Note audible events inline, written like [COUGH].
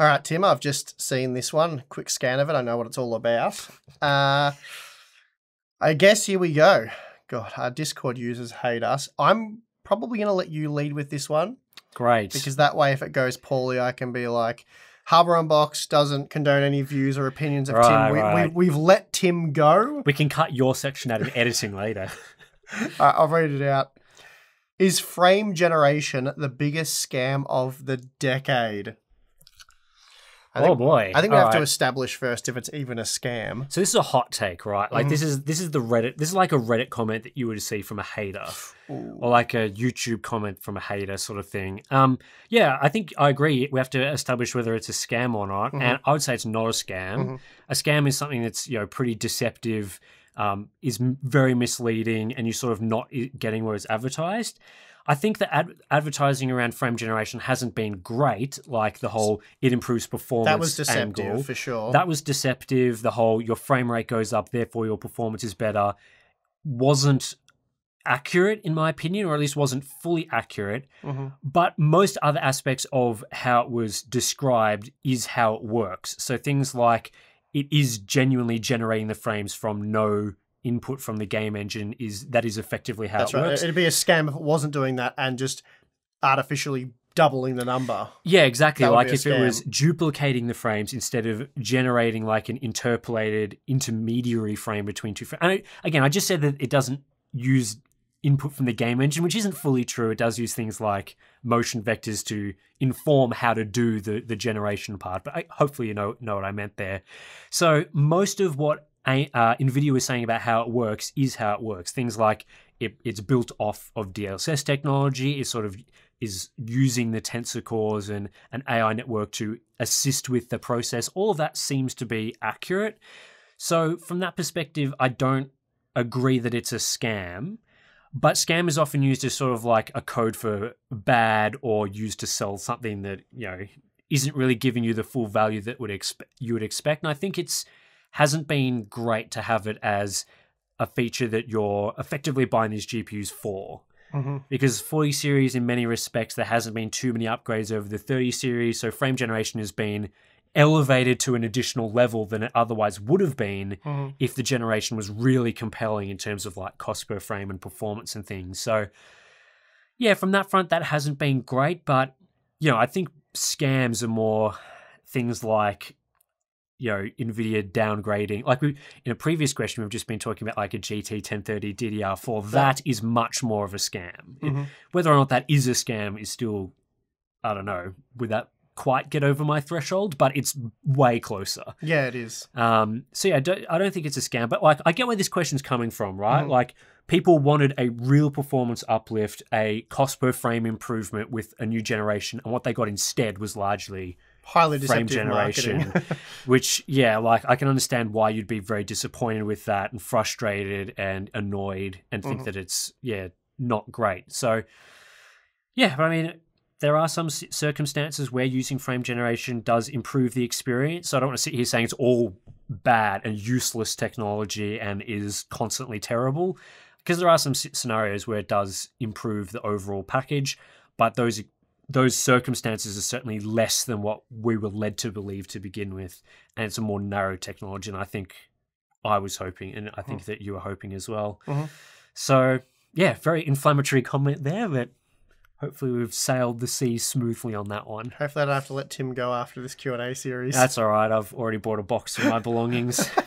All right, Tim, I've just seen this one. Quick scan of it. I know what it's all about. Uh, I guess here we go. God, our Discord users hate us. I'm probably going to let you lead with this one Great. because that way, if it goes poorly, I can be like, Hardware Unboxed doesn't condone any views or opinions of Right, Tim. We, right. we, we've let Tim go. we can cut your section out in [LAUGHS] editing later. I'll read it out. Is frame generation the biggest scam of the decade? I oh boy. I think we All have to establish first if it's even a scam. So this is a hot take, right? Like Mm-hmm. this is this is the Reddit. This is like a Reddit comment that you would see from a hater, or like a YouTube comment from a hater, sort of thing. Um, yeah, I think I agree. We have to establish whether it's a scam or not, Mm-hmm. and I would say it's not a scam. A scam is something that's you know pretty deceptive, um, is very misleading, and you're sort of not getting what it's advertised. I think that ad- advertising around frame generation hasn't been great. Like the whole it improves performance. That was deceptive angle. for sure. That was deceptive. The whole your frame rate goes up, therefore your performance is better, wasn't accurate in my opinion, or at least wasn't fully accurate. Mhm. But most other aspects of how it was described is how it works. So things like it is genuinely generating the frames from no input from the game engine is that is effectively how That's it right. works. It'd be a scam if it wasn't doing that and just artificially doubling the number. Yeah, exactly. That Like if it was duplicating the frames instead of generating like an interpolated intermediary frame between two frames. And I, again, I just said that it doesn't use input from the game engine, which isn't fully true. It does use things like motion vectors to inform how to do the the generation part. But I, hopefully, you know know what I meant there. So most of what uh, NVIDIA was saying about how it works is how it works. Things like it, it's built off of DLSS technology. It sort of is using the tensor cores and an AI network to assist with the process. All of that seems to be accurate. So from that perspective, I don't agree that it's a scam. But scam is often used as sort of like a code for bad or used to sell something that, you know, isn't really giving you the full value that would expe- you would expect. And I think it's hasn't been great to have it as a feature that you're effectively buying these GPUs for. Mm-hmm. Because 40 series, in many respects, there hasn't been too many upgrades over the 30 series, so frame generation has been elevated to an additional level than it otherwise would have been mm-hmm. if the generation was really compelling in terms of like cost per frame and performance and things. So, yeah, from that front, that hasn't been great, but you know, I think scams are more things like you know nvidia downgrading like we in a previous question we've just been talking about like a gt 1030 ddr4 that is much more of a scam Mhm. whether or not that is a scam is still i don't know would that quite get over my threshold but it's way closer Yeah, it is. um, so yeah, I don't, I don't think it's a scam, but like I get where this question's coming from, right? Mhm. Like people wanted a real performance uplift, a cost per frame improvement with a new generation, and what they got instead was largely Highly frame generation. [LAUGHS] which yeah, like I can understand why you'd be very disappointed with that and frustrated and annoyed and think Mhm. that it's yeah not great. So yeah, but I mean. There are some circumstances where using frame generation does improve the experience. So I don't want to sit here saying it's all bad and useless technology and is constantly terrible, because there are some scenarios where it does improve the overall package. But those those circumstances are certainly less than what we were led to believe to begin with, and it's a more narrow technology. And I think I was hoping, and I think that you were hoping as well. Mhm. So yeah, very inflammatory comment there, but hopefully we've sailed the sea smoothly on that one. Hopefully, I don't have to let Tim go after this Q and A series. That's all right. I've already bought a box of my belongings. [LAUGHS]